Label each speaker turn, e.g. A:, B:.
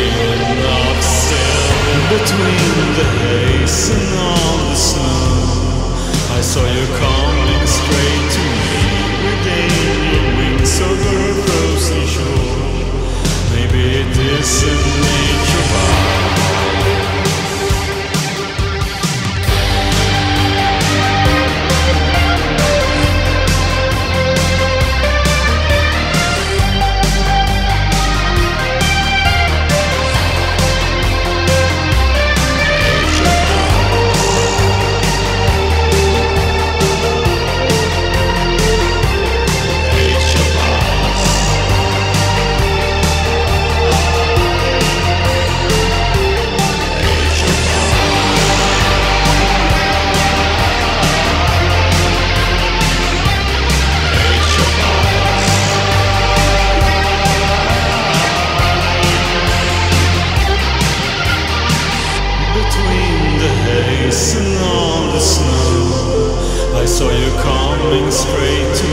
A: Up still between the the snow I saw you coming straight and all the snow, I saw you coming straight to